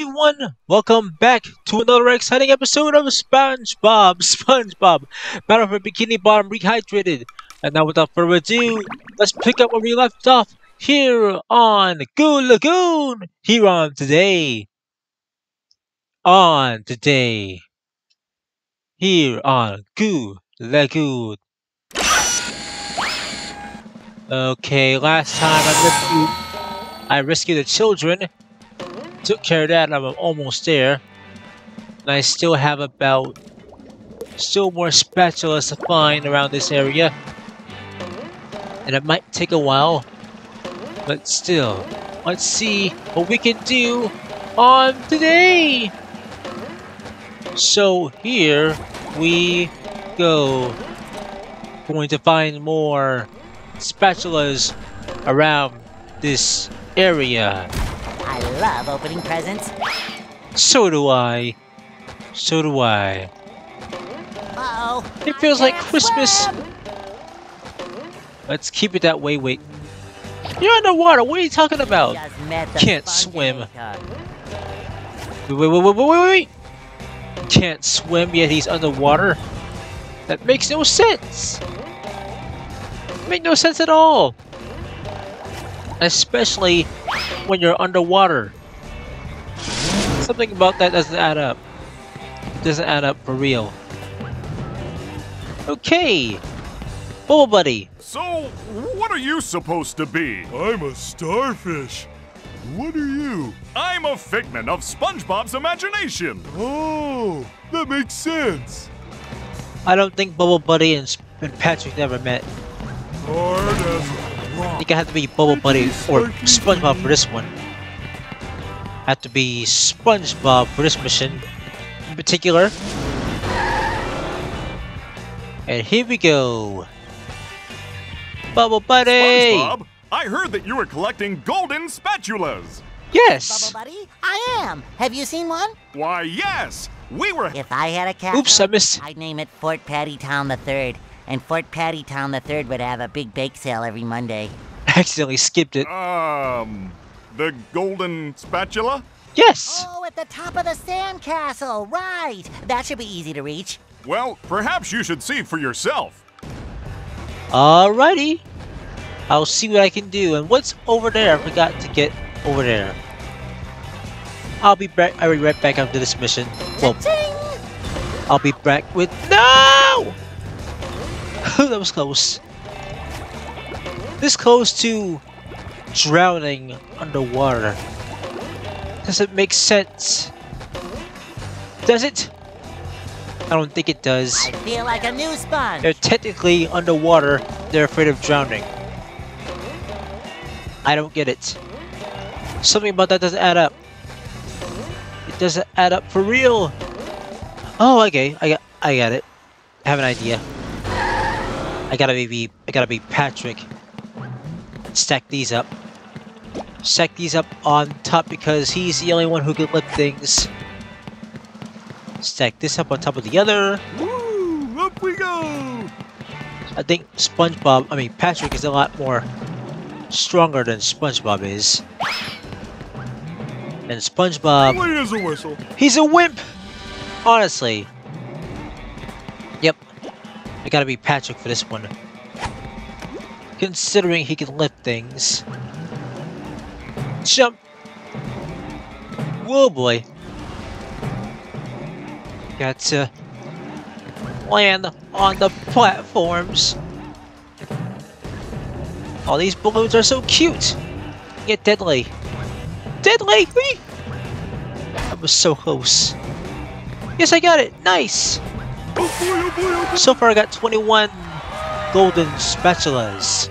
everyone! Welcome back to another exciting episode of SpongeBob SpongeBob Battle for Bikini Bottom Rehydrated. And now without further ado, let's pick up where we left off here on Goo Lagoon! Here on today. On today. Here on Goo Lagoon. Okay, last time I rescued, I rescued the children took care of that, I'm almost there. And I still have about... Still more spatulas to find around this area. And it might take a while. But still, let's see what we can do on today! So here we go. Going to find more spatulas around this area. I love opening presents. So do I. So do I. Uh-oh. It feels like Christmas. swim. Let's keep it that way. Wait. You're underwater. What are you talking about? Just met the Can't. Wait, wait, wait, wait, wait, wait, wait. Can't swim yet he's underwater. That makes no sense. Make no sense at all. Especially when you're underwater. Something about that doesn't add up. Doesn't add up for real. Okay. Bubble Buddy. So, what are you supposed to be? I'm a starfish. What are you? I'm a figment of SpongeBob's imagination. Oh, that makes sense. I don't think Bubble Buddy and, and Patrick never met. Hard as a I rock. think I have to be Bubble Buddy or SpongeBob for this one. Have to be SpongeBob for this mission in particular. And here we go. Bubble Buddy! SpongeBob, I heard that you were collecting golden spatulas. Yes! Bubble Buddy, I am. Have you seen one? Why, yes. We were. If I had a castle, Oops, I missed. I'd name it Fort Patty Town the Third. And Fort Patty Town the Third would have a big bake sale every Monday. I accidentally skipped it. Um. The golden spatula? Yes! Oh, at the top of the sandcastle, right. That should be easy to reach. Well, perhaps you should see for yourself. Alrighty. I'll see what I can do. And what's over there? I forgot to get over there. I'll be back. I'll be right back after this mission. Well, I'll be back with no. that was close. This close to drowning underwater. Does it make sense? Does it? I don't think it does. I feel like a new sponge. They're technically underwater. They're afraid of drowning. I don't get it. Something about that doesn't add up. It doesn't add up for real. Oh, okay. I got. I got it. I have an idea. I gotta be. I gotta be Patrick. Stack these up. Stack these up on top because he's the only one who can lift things. Stack this up on top of the other. Woo, up we go. I think SpongeBob, I mean Patrick is a lot more stronger than SpongeBob is. And SpongeBob, a whistle. he's a wimp! Honestly. Yep. I gotta be Patrick for this one. Considering he can lift things. Jump! Whoa boy. Got to land on the platforms. All these balloons are so cute. Get deadly. Deadly! That was so close. Yes, I got it. Nice. So far, I got 21 golden spatulas.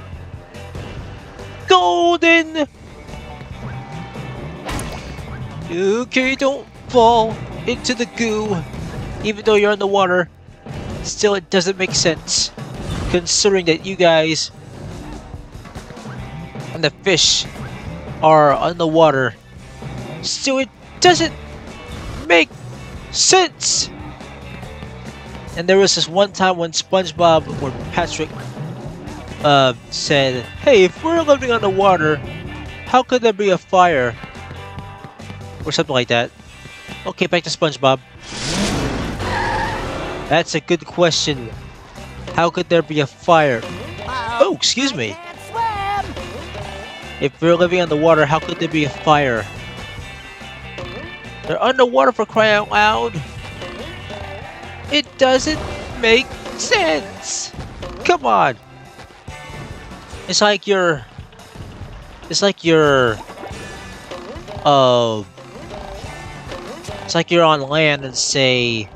Golden! Okay, don't fall into the goo. Even though you're in the water, still it doesn't make sense. Considering that you guys and the fish are on the water. Still, it doesn't make sense. And there was this one time when SpongeBob or Patrick uh, said, Hey, if we're living on the water, how could there be a fire? Or something like that. Okay, back to SpongeBob. That's a good question. How could there be a fire? Oh, excuse me. If we're living on the water, how could there be a fire? They're underwater for crying out loud. It doesn't make sense. Come on. It's like you're. It's like you're. Uh. It's like you're on land and say,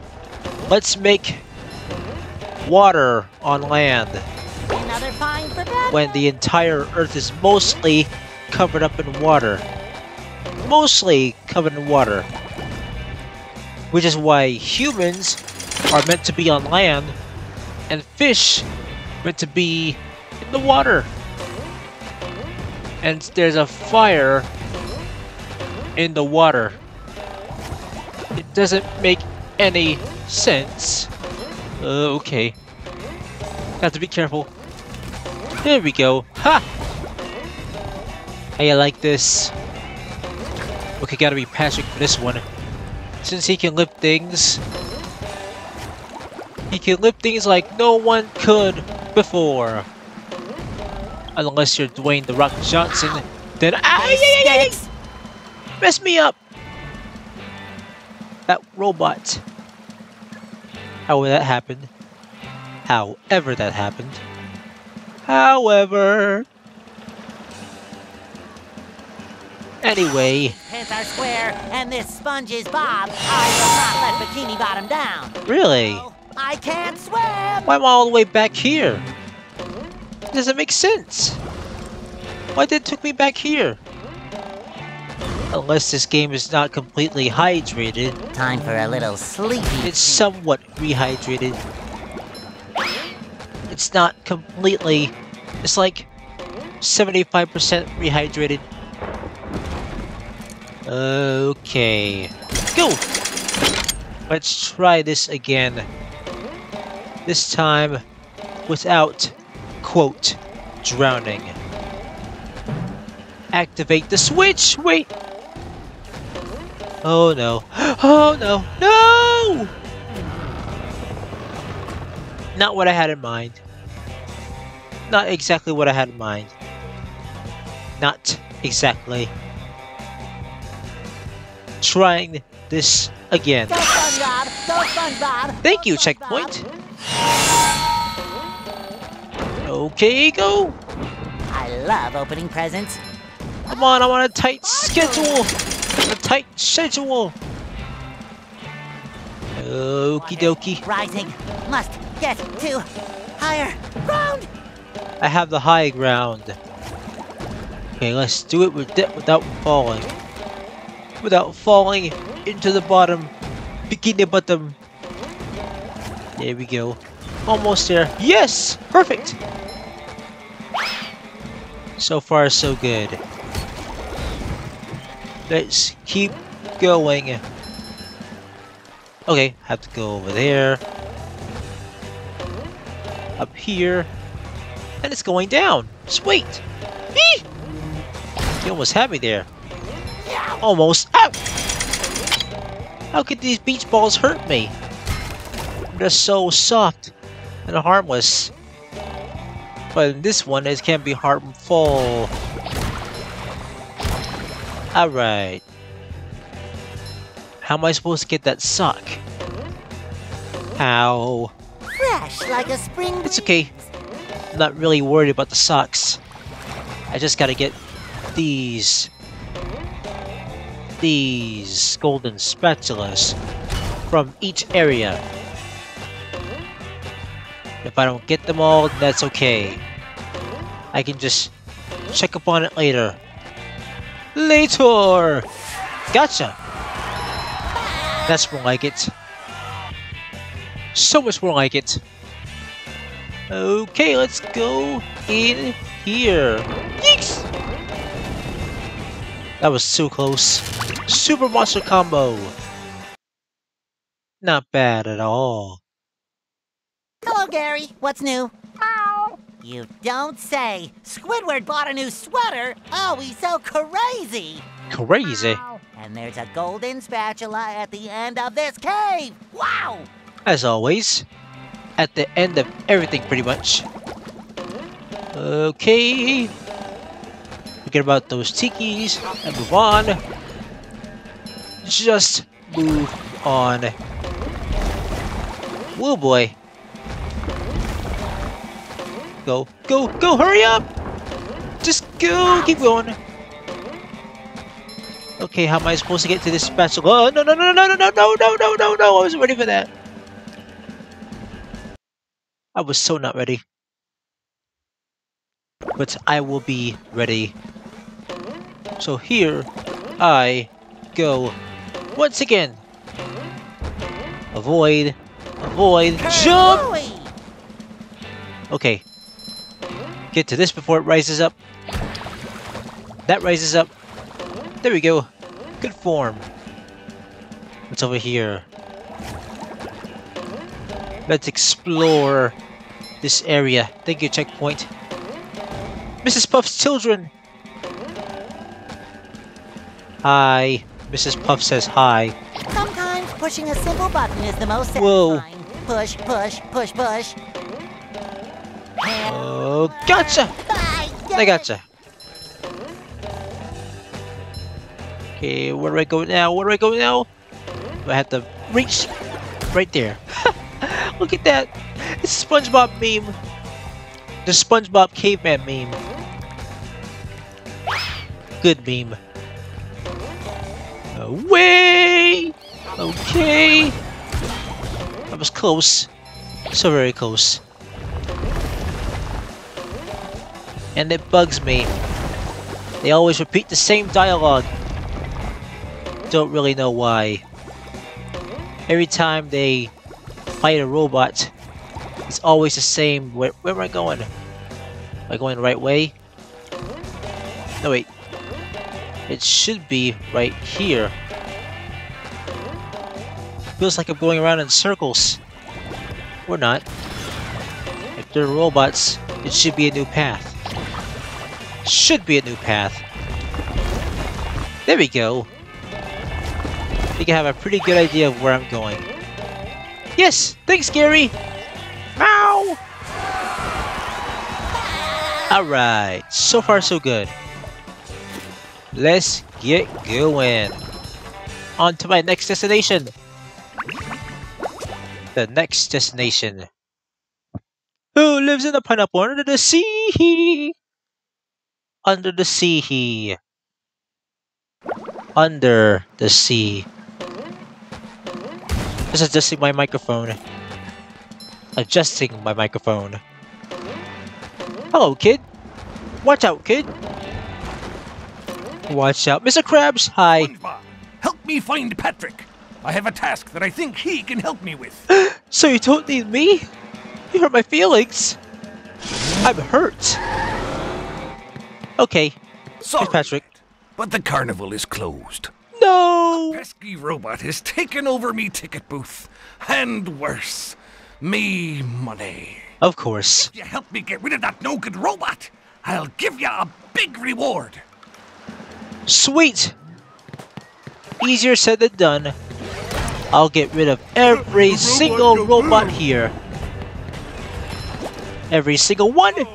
let's make water on land Another fine for that. when the entire Earth is mostly covered up in water. Mostly covered in water. Which is why humans are meant to be on land and fish meant to be in the water. And there's a fire in the water. It doesn't make any sense. Uh, okay. Have to be careful. There we go. Ha! Hey, I like this. Okay, gotta be Patrick for this one. Since he can lift things, he can lift things like no one could before. Unless you're Dwayne The Rock Johnson, then ah, Hey, yeah, yeah, yeah, mess me up. That robot. However that happened. However that happened. However. Anyway, Pants are square, and this sponge is Bob. I will not let Bikini Bottom down. really? Oh, I can't swim. Why am I all the way back here? Doesn't make sense. Why did it took me back here? Unless this game is not completely hydrated, Time for a little sleepy. it's somewhat rehydrated. It's not completely. It's like 75% rehydrated. Uh, okay. Go! Let's try this again. This time without, quote, drowning. Activate the switch! Wait! Oh no. Oh no. No! Not what I had in mind. Not exactly what I had in mind. Not exactly. Trying this again. Go SpongeBob! Go SpongeBob! Thank you, checkpoint. Okay, go! I love opening presents. Come on, I want a tight schedule! A tight schedule! Okie dokie. Rising. Must get to higher ground. I have the high ground. Okay, let's do it with it without falling. Without falling into the bottom. Bikini bottom. There we go. Almost there. Yes! Perfect! So far, so good. Let's keep going. Okay, have to go over there. Up here. And it's going down. Sweet! Eee! You almost had me there. Almost. Ow! How could these beach balls hurt me? They're so soft and harmless. But in this one, it can be harmful. Alright. How am I supposed to get that sock? How? Fresh like a spring It's okay. I'm not really worried about the socks. I just gotta get these these golden spatulas from each area. If I don't get them all, that's okay. I can just check up on it later. Later! Gotcha! That's more like it. So much more like it. Okay, let's go in here. Yeeks! That was so close. Super monster combo. Not bad at all. Hello, Gary. What's new? Ow. You don't say. Squidward bought a new sweater. Oh, he's so crazy. Crazy. And there's a golden spatula at the end of this cave! Wow! As always, at the end of everything, pretty much. Okay. Forget about those tikis and move on. Just move on. Whoa, boy. Go, go, go, hurry up! Just go, keep going. Okay, how am I supposed to get to this spatula? Oh, no, no, no, no, no, no, no, no, no, no, no, I wasn't ready for that. I was so not ready. But I will be ready. So here I go once again. Avoid, avoid, jump! Okay. Get to this before it rises up. That rises up. There we go. Good form. What's over here? Let's explore this area. Thank you, checkpoint. Mrs. Puff's children! Hi. Mrs. Puff says hi. Sometimes pushing a simple button is the most Whoa. satisfying. Push, push, push, push. Oh, gotcha! I, gotcha. Okay, where do I go now? Where do I go now? I have to reach right there. Look at that! It's a SpongeBob meme. The SpongeBob caveman meme. Good meme. Away! Okay. That was close. So very close. and it bugs me. They always repeat the same dialogue. Don't really know why. Every time they fight a robot, it's always the same. Where, where am I going? Am I going the right way? No, wait. It should be right here. Feels like I'm going around in circles. Or not. If they're robots, it should be a new path. Should be a new path. There we go. I think I have a pretty good idea of where I'm going. Yes! Thanks, Gary! Meow! Alright, so far so good. Let's get going. On to my next destination. The next destination. Who lives in a pineapple under the sea? Under the sea. He under the sea. Just adjusting my microphone. Adjusting my microphone. Hello, kid. Watch out, kid. Watch out. Mr. Krabs, hi. Help me find Patrick. I have a task that I think he can help me with. So you don't need me? You hurt my feelings. I'm hurt. Okay. Sorry, Patrick. but the carnival is closed. No! Pesky robot has taken over me ticket booth. And worse, me money. Of course. If you help me get rid of that no-good robot, I'll give you a big reward. Sweet! Easier said than done. I'll get rid of every single robot here. Every single one. No,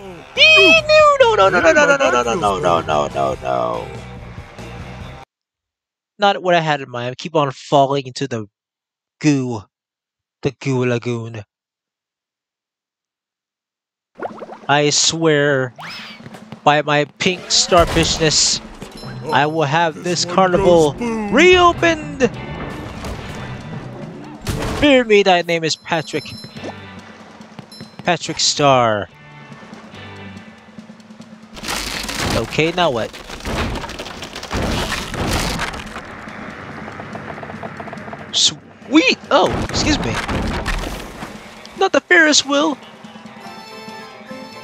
no, no, no, no, no, no, no, no, no, no, no, no. Not what I had in mind. I keep on falling into the goo. The goo lagoon. I swear, by my pink starfishness, I will have this carnival reopened! Fear me, thy name is Patrick. Patrick Star. Okay, now what? Sweet! Oh, excuse me. Not the Ferris wheel!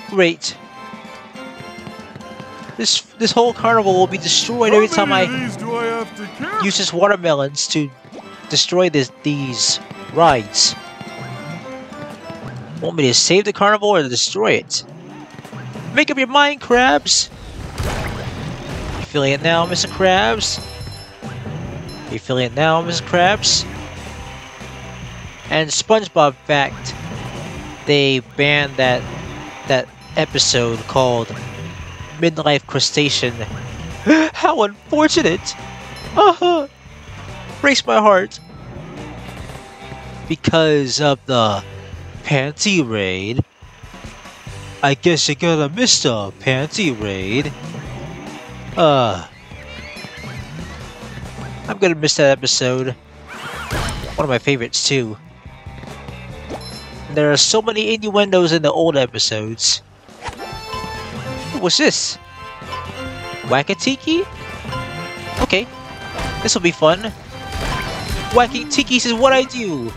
Great. This this whole carnival will be destroyed every time I I have to carry? use this watermelons to destroy this these rides. Want me to save the carnival or destroy it? Make up your mind, Krabs! You feeling it now, Mr. Krabs? You feeling it now, Mr. Krabs? And SpongeBob fact, they banned that that episode called Midlife Crustacean. How unfortunate! Uh-huh. Breaks my heart. Because of the Panty Raid. I guess you're gonna miss the Panty Raid. Uh. I'm gonna miss that episode. One of my favorites, too. There are so many innuendos in the old episodes. What's this? Wakatiki? Okay. This will be fun. Whacking tikis is what I do!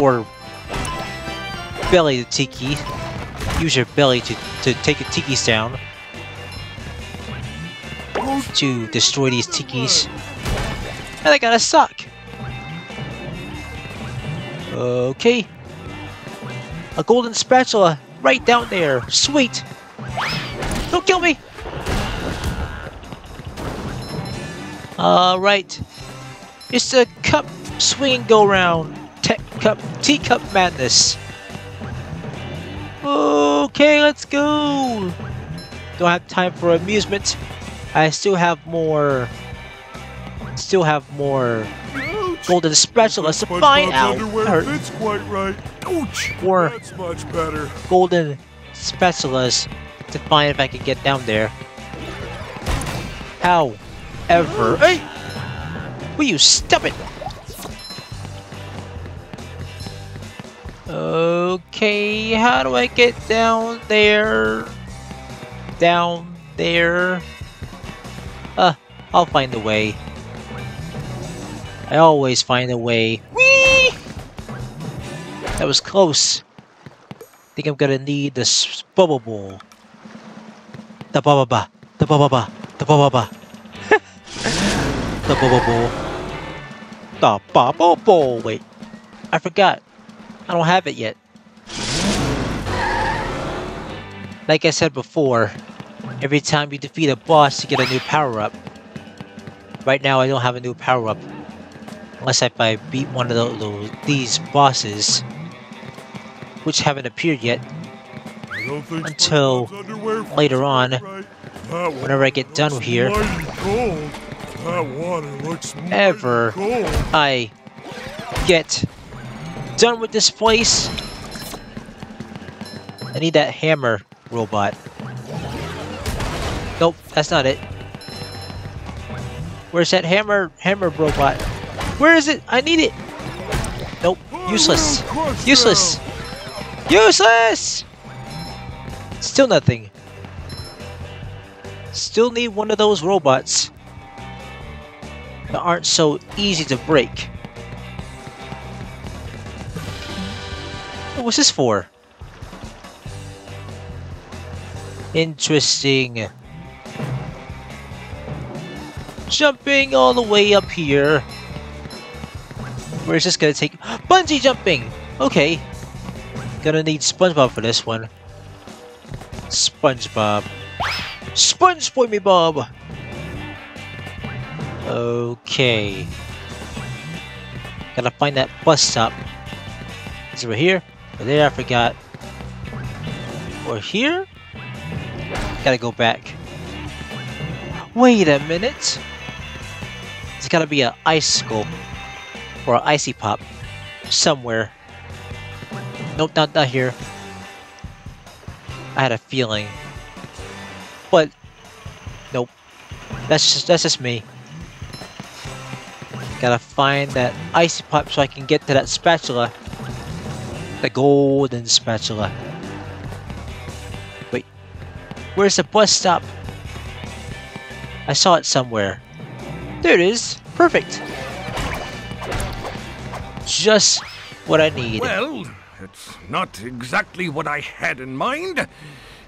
Or... Belly the tiki. Use your belly to, to take the tikis down. To destroy these tikis. And I gotta suck! Okay. A golden spatula right down there. Sweet. Don't kill me. All right. It's the cup swing go round. Tech cup teacup madness. Okay, let's go. Don't have time for amusement. I still have more. Still have more golden spatulas to find out. underwear quite right. Ouch! Or- That's much better. golden spatulas to find if I can get down there. However, hey, will you stop it? Okay, how do I get down there? Down there? Uh, I'll find a way. I always find a way. Whee! That was close. I think I'm gonna need this bubble ball. The bubble ba, the bubble ba, the bubble ba. the bubble ball. The ball. Wait, I forgot. I don't have it yet. Like I said before, every time you defeat a boss, you get a new power up. Right now, I don't have a new power up. Unless if I beat one of those, those these bosses, which haven't appeared yet. Until later on, whenever I get done here. Mighty cold. That water looks Ever. cold. I get done with this place, I need that hammer robot. Nope, that's not it. Where's that hammer hammer robot? Where is it? I need it. Nope, useless. I will crush Useless. Useless. Still nothing. Still need one of those robots that aren't so easy to break. What was this for? Interesting. Jumping all the way up here. Where's this gonna take? Bungee jumping! Okay. Gonna need SpongeBob for this one. SpongeBob. Sponge for me, Bob! Okay. Gotta find that bus stop. Is it right here? Or there, I forgot. Or here? Gotta go back. Wait a minute! There's gotta be an icicle. Or an icy pop. Somewhere. Nope, not, not here. I had a feeling. But nope. That's just that's just me. Gotta find that icy pipe so I can get to that spatula. The golden spatula. Wait. Where's the bus stop? I saw it somewhere. There it is. Perfect. Just what I need. Well, it's not exactly what I had in mind.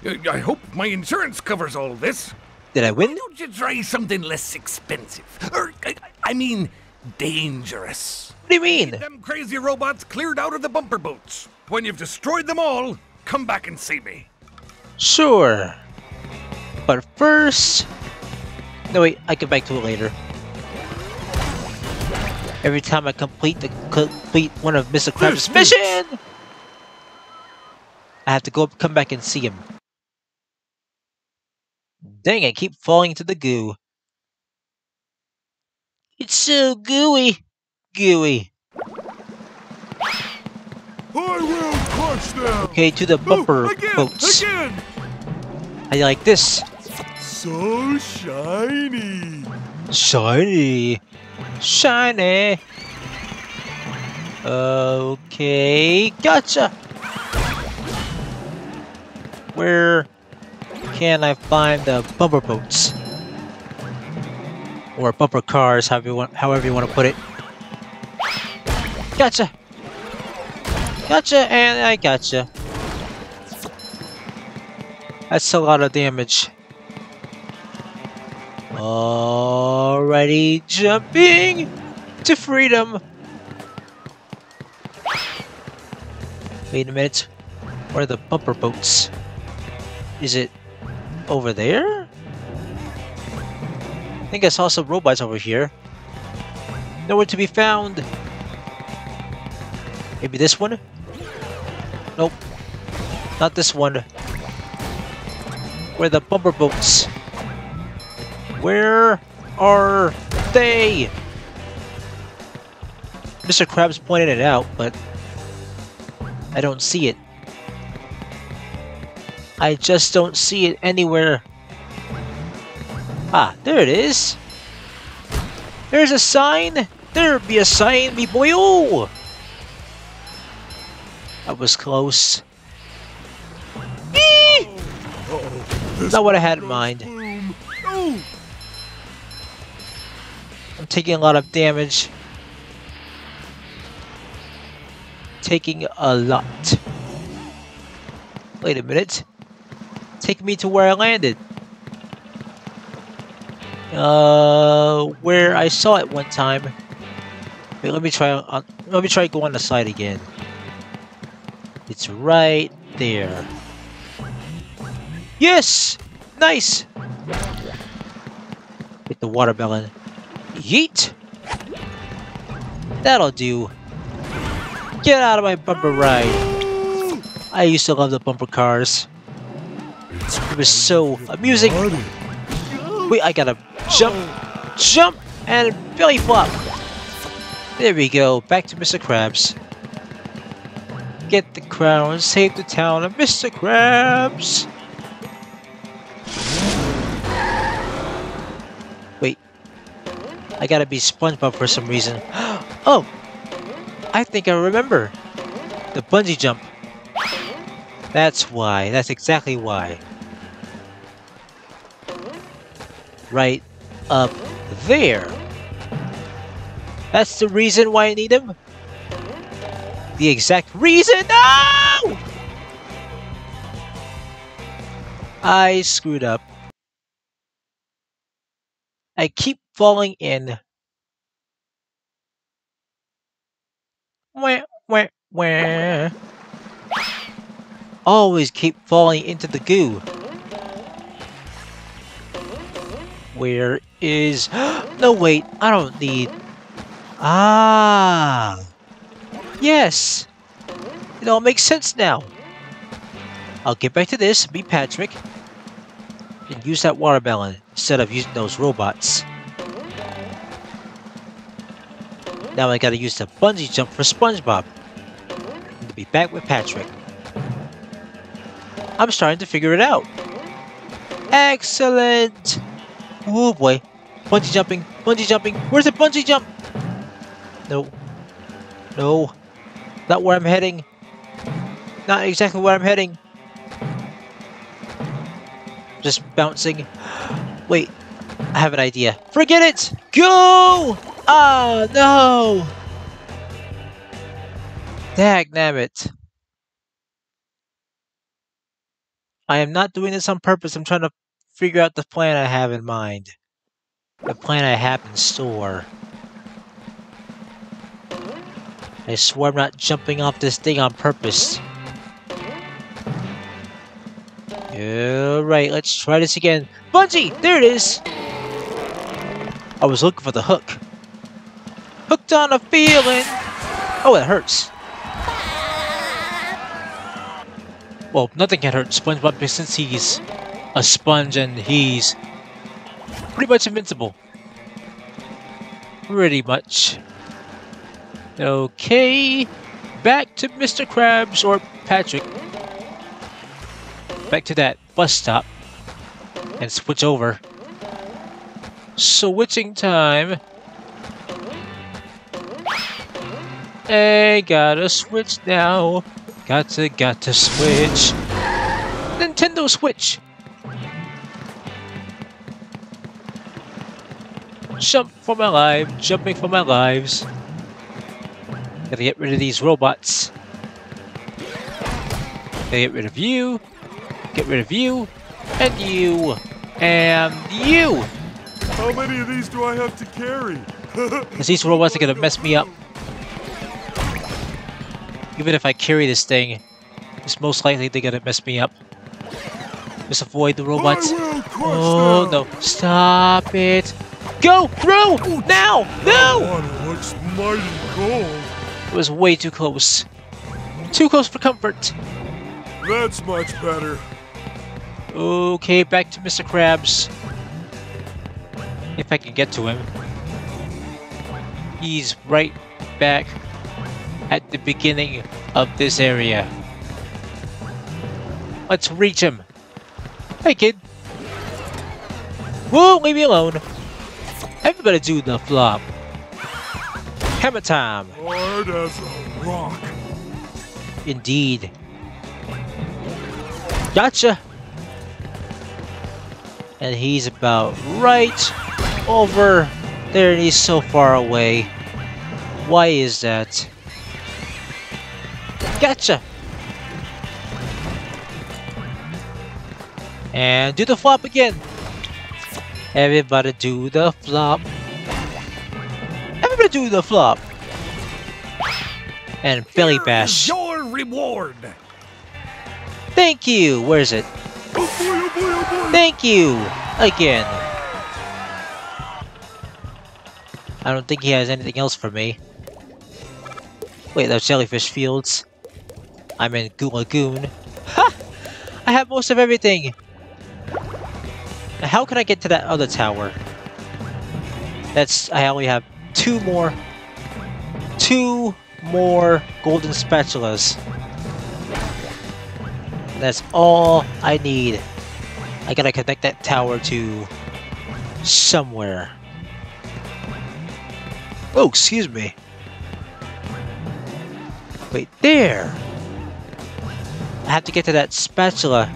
I hope my insurance covers all this. Did I Why win? don't you try something less expensive? Or, I, I mean, dangerous. What do you mean? Them crazy robots cleared out of the bumper boats. When you've destroyed them all, come back and see me. Sure. But first... No wait, I get back to it later. Every time I complete the complete one of Mr. Krabs' mission, I have to go come back and see him. Dang, I keep falling into the goo. It's so gooey. Gooey. I will crush them! Okay, to the bumper oh, again, boats. Again! How you like this? So shiny! Shiny. Shiny. Okay, gotcha. Where can I find the bumper boats? Or bumper cars, however you want, however you want to put it. Gotcha. Gotcha, and I gotcha. That's a lot of damage. Alrighty, jumping to freedom. Wait a minute. Where are the bumper boats? Is it over there? I think I saw some robots over here. Nowhere to be found. Maybe this one? Nope. Not this one. Where the bumper boats? Where are they? Mr. Krabs pointed it out, but I don't see it. I just don't see it anywhere. Ah, there it is. There's a sign. There be a sign, me boy. Oh, that was close. Eee! Not what I had in mind. I'm taking a lot of damage. Taking a lot. Wait a minute. Take me to where I landed. Uh, where I saw it one time. Wait, let me try. On, let me try go on the side again. It's right there. Yes, nice. Hit the watermelon. Yeet! That'll do. Get out of my bumper ride. I used to love the bumper cars. It was so amusing. Wait, I gotta jump, jump, and belly flop. There we go. Back to Mr. Krabs. Get the crown, save the town of Mr. Krabs. Wait. I gotta be SpongeBob for some reason. Oh! I think I remember. The bungee jump. That's why. That's exactly why. Right up there. That's the reason why I need him? The exact reason? No! I screwed up. I keep falling in. Wah, wah, wah. Always keep falling into the goo. Where is... no, wait. I don't need... Ah! Yes! It all makes sense now. I'll get back to this, be Patrick, and use that watermelon instead of using those robots. Now I gotta use the bungee jump for SpongeBob. To be back with Patrick. I'm starting to figure it out. Excellent! Oh boy. Bungee jumping, bungee jumping. Where's the bungee jump? No. No. Not where I'm heading. Not exactly where I'm heading. Just bouncing. Wait. I have an idea. Forget it! Go! Oh no! Dag it. I am not doing this on purpose. I'm trying to figure out the plan I have in mind. The plan I have in store. I swear I'm not jumping off this thing on purpose. Alright, let's try this again. Bungee! There it is! I was looking for the hook. Hooked on a feeling. Oh, it hurts. Well, nothing can hurt SpongeBob since he's a sponge and he's pretty much invincible. Pretty much. Okay, back to Mr. Krabs or Patrick. Back to that bus stop and switch over. Switching time. Hey, gotta switch now. Got to, got to switch. Nintendo Switch. Jump for my life, jumping for my lives. Gotta get rid of these robots. Gotta get rid of you. Get rid of you. And you. And you. How many of these do I have to carry? Because these robots are gonna mess me up. Even if I carry this thing, it's most likely they're gonna mess me up. Just avoid the robots. I will crush Oh no, stop it! Go through! Now! No! looks mighty cold. It was way too close. Too close for comfort. That's much better. Okay, back to Mr. Krabs. If I can get to him. He's right back at the beginning of this area. Let's reach him. Hey, kid. Whoa, leave me alone. Everybody do the flop. Hammer time. Hard as a rock. Indeed. Gotcha. And he's about right over there and he's so far away. Why is that? Gotcha. And do the flop again. Everybody do the flop. Everybody do the flop. And belly Here bash. Your reward. Thank you. Where is it? Oh boy, oh boy, oh boy. Thank you again. I don't think he has anything else for me. Wait, those jellyfish fields. I'm in Goo Lagoon. Ha! I have most of everything. How can I get to that other tower? That's I only have two more two more golden spatulas. That's all I need. I gotta connect that tower to somewhere. Oh, excuse me. Wait, there! I have to get to that spatula.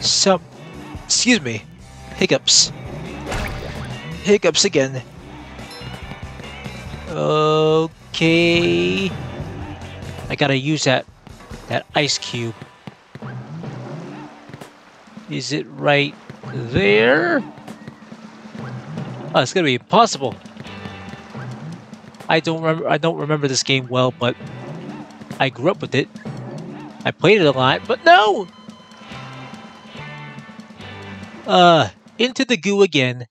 Some. Excuse me. Hiccups. Hiccups again. Okay. I gotta use that that ice cube. Is it right there? Oh, it's gonna be impossible. I don't remember. I don't remember this game well, but I grew up with it. I played it a lot, but no. Uh, into the goo again,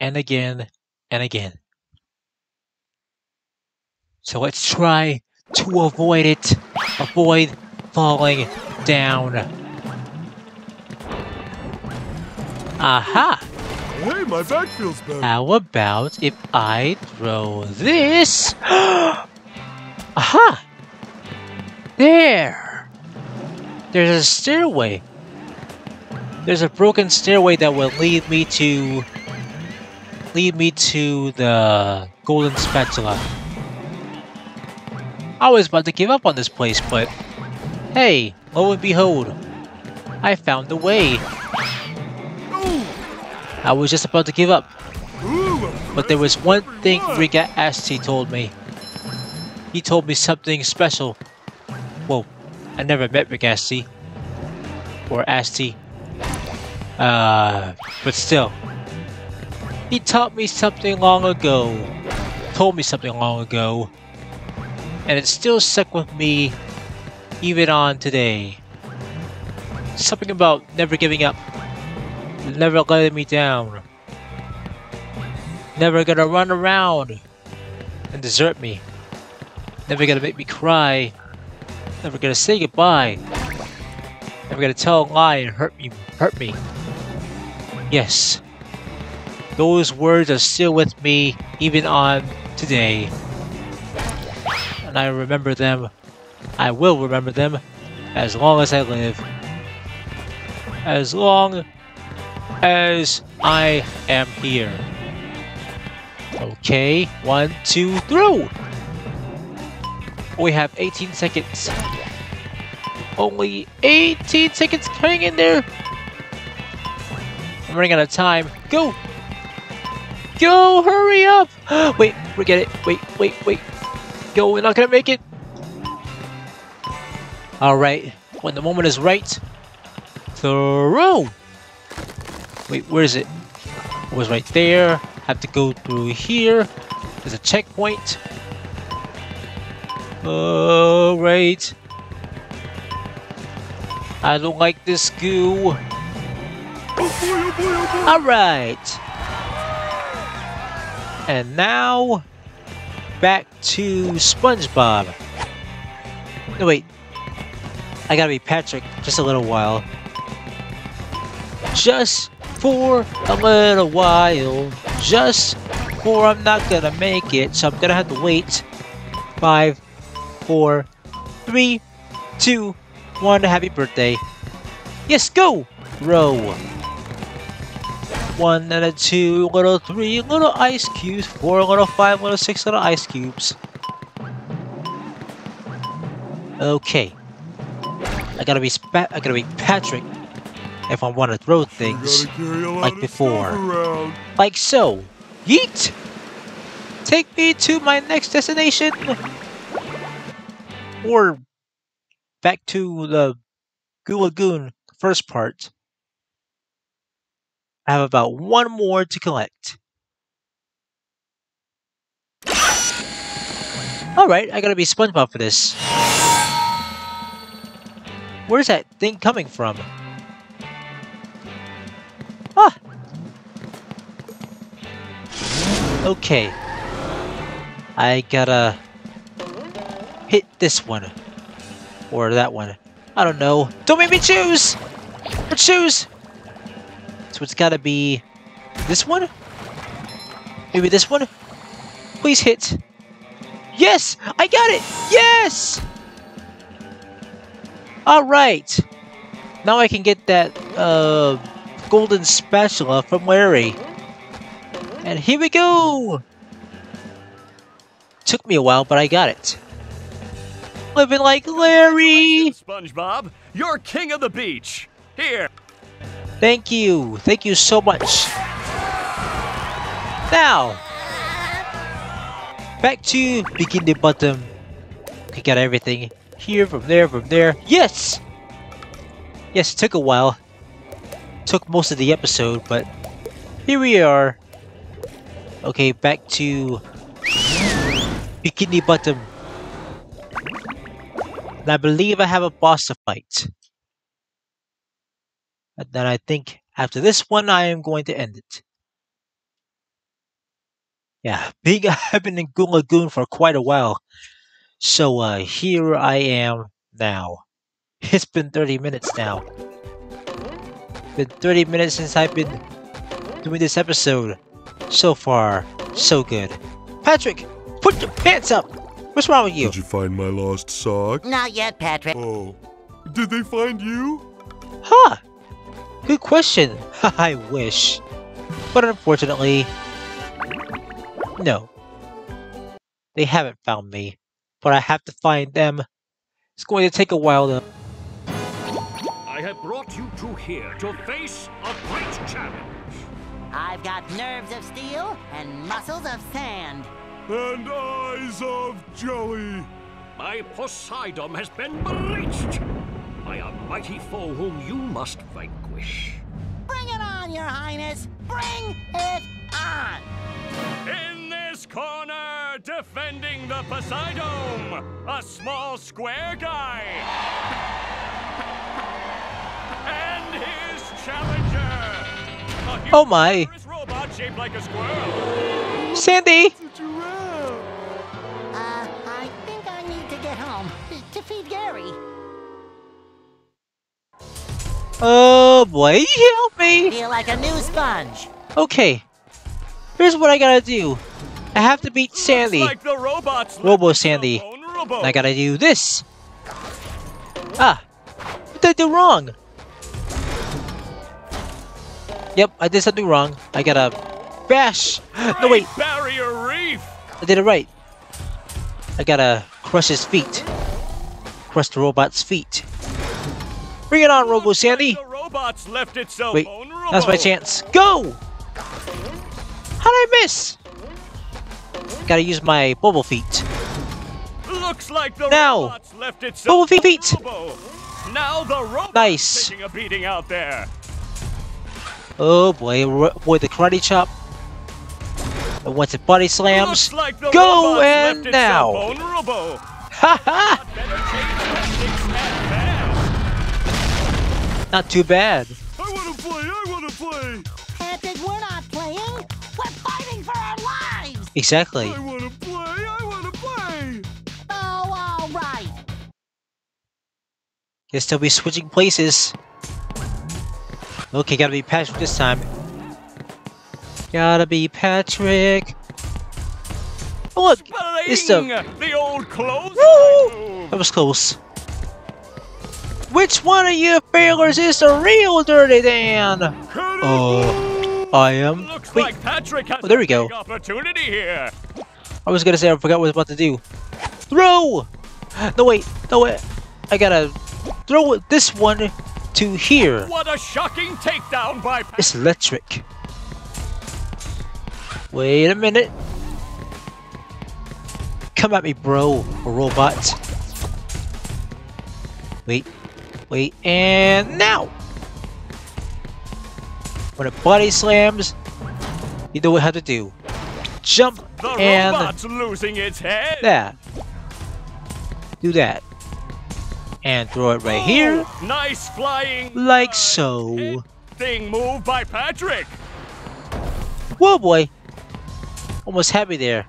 and again, and again. So let's try to avoid it. Avoid falling down. Aha! Hey, my back feels better. How about if I throw this? Aha! There! There's a stairway. There's a broken stairway that will lead me to lead me to the golden spatula. I was about to give up on this place, but hey, lo and behold, I found a way. I was just about to give up. But there was one thing. Rick Astley told me. He told me something special. Well, I never met Rick. Or Astley. Uh, but still. He taught me something long ago. Told me something long ago. And it still stuck with me even on today. Something about never giving up. Never letting me down. Never gonna run around and desert me. Never gonna make me cry. Never gonna say goodbye. Never gonna tell a lie and hurt me. Hurt me. Yes. Those words are still with me even on today. And I remember them. I will remember them as long as I live. As long as I am here. Okay, one, two, through! We have 18 seconds. Only 18 seconds hang in there! I'm running out of time. Go! Go! Hurry up! wait, forget it. Wait, wait, wait. Go, we're not gonna make it! Alright, when the moment is right, throw! Wait, where is it? It was right there. Have to go through here. There's a checkpoint. Alright. I don't like this goo. Alright. And now, back to SpongeBob. No, wait. I gotta be Patrick just a little while. Just for a little while. Just for I'm not gonna make it, so I'm gonna have to wait. Five, four, three, two, one. Happy birthday. Yes, go! Row. One and a two, little three, little ice cubes, four, little five, little six, little ice cubes. Okay. I gotta be spa I gotta be Patrick if I want to throw things like before. Like so. Yeet! Take me to my next destination! Or back to the Goo Lagoon first part. I have about one more to collect. Alright, I gotta be SpongeBob for this. Where's that thing coming from? Ah! Okay. I gotta hit this one. Or that one. I don't know. Don't make me choose! Or choose! So it's gotta be this one? Maybe this one? Please hit. Yes! I got it! Yes! Alright! Now I can get that, uh, golden spatula from Larry. And here we go! Took me a while, but I got it. Living like Larry! SpongeBob, you're king of the beach. Here. Thank you. Thank you so much. Now, back to Bikini Bottom. We got everything here, from there, from there. Yes! Yes, it took a while. Took most of the episode, but here we are. Okay, back to Bikini Bottom. And I believe I have a boss to fight. And then I think after this one, I am going to end it. Yeah, big. I've been in Goo Lagoon for quite a while. So uh, here I am now. It's been 30 minutes now. Been 30 minutes since I've been doing this episode. So far, so good. Patrick, put your pants up! What's wrong with you? Did you find my lost sock? Not yet, Patrick. Oh. Did they find you? Huh. Good question. I wish. But unfortunately, no. They haven't found me. But I have to find them. It's going to take a while though. I have brought you two here to face a great challenge. I've got nerves of steel and muscles of sand. And eyes of jelly. My Poseidome has been breached by a mighty foe whom you must vanquish. Bring it on, Your Highness! Bring it on! In this corner, defending the Poseidome, a small square guy. And his challenger. a Oh my. robot robot shaped like a squirrel. Sandy! It's a giraffe. Uh, I think I need to get home to feed Gary. Oh boy, help me! Feel like a new sponge. Okay, here's what I gotta do. I have to beat Sandy. Like the robots Robo Sandy. vulnerable. And I gotta do this. Ah, what did I do wrong? Yep, I did something wrong. I gotta bash. No wait, Barrier Reef. I did it right. I gotta crush his feet. Crush the robot's feet. Bring it on, Robo Sandy. Robots left it Wait, that's my chance. Go! How'd I miss? Gotta use my bubble feet. Looks like the Now. left it so Bubble feet, feet. Now the robots Nice. taking a beating out there. Oh boy, boy, the karate chop. I went to body slams. Like Go and now. Ha ha! Not too bad. I want to play. I want to play. Patrick, we're not playing. We're fighting for our lives. Exactly. I want to play. I want to play. Oh, all right. Guess they'll be switching places. Okay, gotta be Patrick this time. Gotta be Patrick. Oh look, it's the the old clothes Woo! that was close. Which one of you failures is the real Dirty Dan? Oh, I am. Looks Wait, like Patrick has Oh, there a we go. opportunity here. I was gonna say I forgot what I was about to do. Throw! No wait, no wait. I gotta throw this one to here. What a shocking takedown by Patrick. It's electric. Wait a minute. Come at me, bro, robot. Wait, wait, and now! When it body slams, you know what how to do. Jump The and robot's losing its head. that. Do that. And throw it right here, Oh, Nice flying. like so. Thing move by Patrick. Whoa, boy! Almost had me there.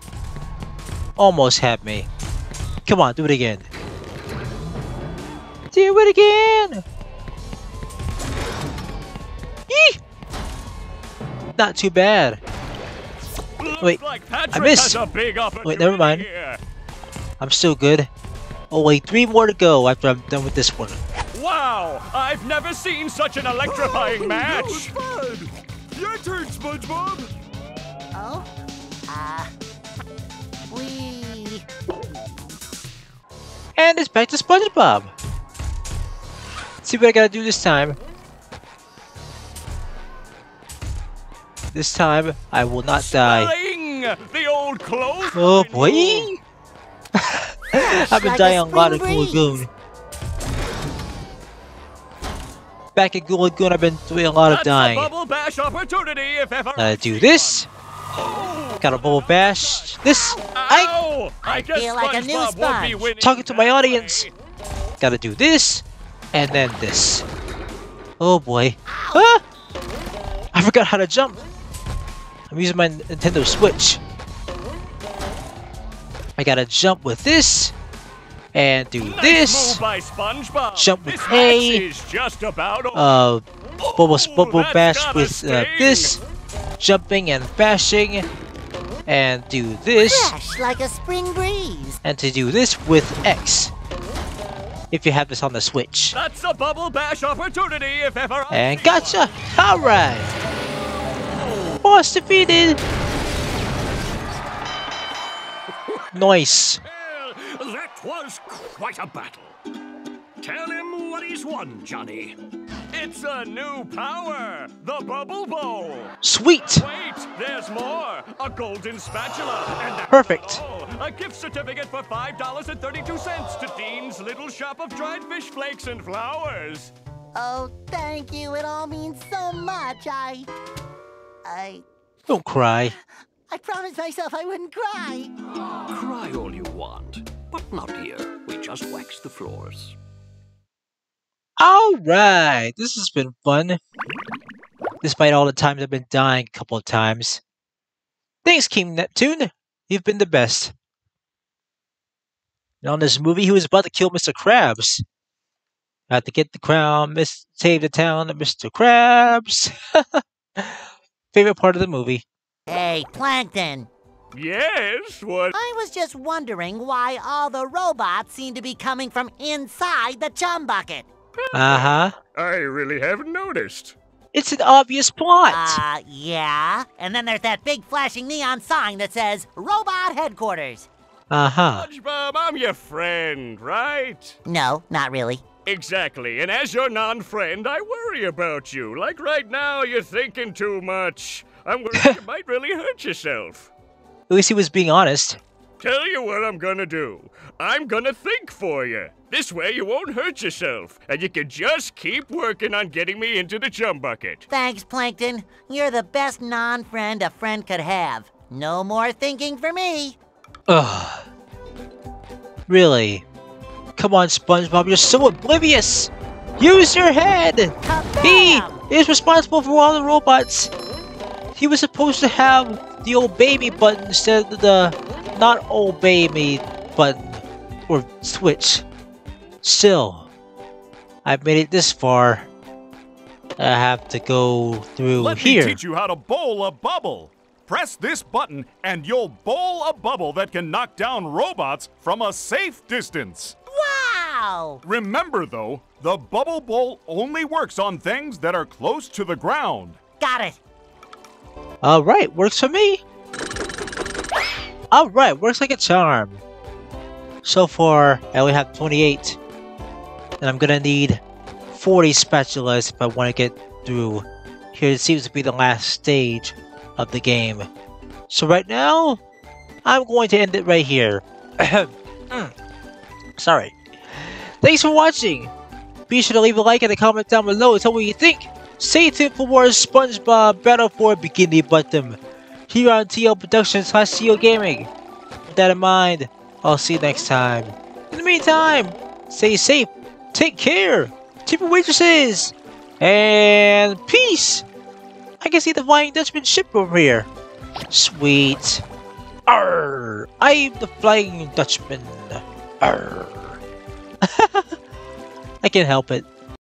Almost had me. Come on, do it again. Do it again! Yee! Not too bad. Looks Wait, like Patrick missed. a big Wait, never mind. here. I'm still good. Oh wait, three more to go after I'm done with this one. Wow, I've never seen such an electrifying That was match. fun. Your turn, SpongeBob. Oh? Uh. We. And it's back to SpongeBob. Let's see what I gotta do this time. This time, I will not die. The old clothes. Oh boy! I've been like a dying a lot in spring Goo Back in Goo Lagoon, I've been doing a lot of dying. bubble bash opportunity if ever. Gotta do this. Gotta bubble bash. This. I Ow! I, feel like a new SpongeBob sponge. talking to my audience. Gotta do this, and then this. Oh boy. Ah! I forgot how to jump. I'm using my Nintendo Switch. I gotta jump with this, and do Nice this. by SpongeBob. Jump with this A. is just about. Uh, bubble, Ooh, bubble bash with uh, this. Jumping and bashing, and do this. Fresh like a spring breeze. and to do this with X. If you have this on the Switch. That's a bubble bash opportunity if ever. I And gotcha! Alright! Boss defeated! Nice! Well, that was quite a battle. Tell him what he's won, Johnny. One. It's a new power, the Bubble Bowl. Sweet! Wait, there's more. A golden spatula. And that's Perfect. not. A gift certificate for $5.32 to Dean's Little Shop of Dried Fish Flakes and Flowers. Oh, thank you. It all means so much. I. I. Don't cry. I promised myself I wouldn't cry. Cry all you want, but not here. We just wax the floors. Alright! This has been fun. despite all the times I've been dying a couple of times. Thanks, King Neptune. You've been the best. And on this movie, he was about to kill Mr. Krabs. I had to get the crown, miss, save the town, of Mr. Krabs. Favorite part of the movie. Hey, Plankton. Yes, what? I was just wondering why all the robots seem to be coming from inside the chum bucket. Uh huh. I really haven't noticed. It's an obvious plot. Uh, yeah. And then there's that big flashing neon sign that says Robot Headquarters. Uh huh. SpongeBob, I'm your friend, right? No, not really. Exactly, and as your non-friend, I worry about you. Like right now, you're thinking too much. I'm worried you might really hurt yourself. At least he was being honest. Tell you what I'm gonna do. I'm gonna think for you. This way you won't hurt yourself, and you can just keep working on getting me into the chum bucket. Thanks, Plankton. You're the best non friend a friend could have. No more thinking for me. Ugh. Really? Come on, SpongeBob, you're so oblivious! Use your head! He is responsible for all the robots! He was supposed to have the obey me button instead of the not obey me button or switch. Still, I've made it this far. I have to go through Let here. me teach you how to bowl a bubble. Press this button and you'll bowl a bubble that can knock down robots from a safe distance. Wow! Remember though, the bubble bowl only works on things that are close to the ground. Got it. Alright, works for me. Alright, works like a charm. So far, I only have 28. And I'm gonna need 40 spatulas if I want to get through. Here it seems to be the last stage of the game. So right now, I'm going to end it right here. Mm. Sorry. Thanks for watching! Be sure to leave a like and a comment down below tell me what you think. Stay tuned for more SpongeBob Battle for Bikini Bottom here on TL Productions slash Gaming. With that in mind, I'll see you next time. In the meantime, stay safe, take care, tip your waitresses, and peace! I can see the Flying Dutchman ship over here. Sweet. Arr! I'm the Flying Dutchman. Arr! I can't help it.